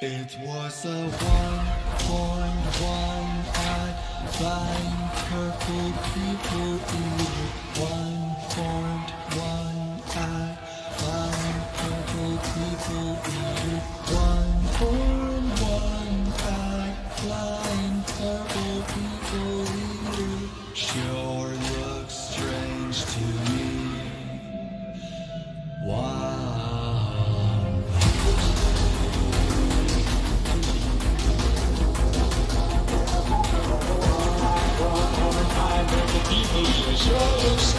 It was a one-horned, one-eyed, flying purple people eater. One-horned, one-eyed, flying purple people eater. One-horned, one-eyed, flying purple people eater. Sure Looks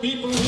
people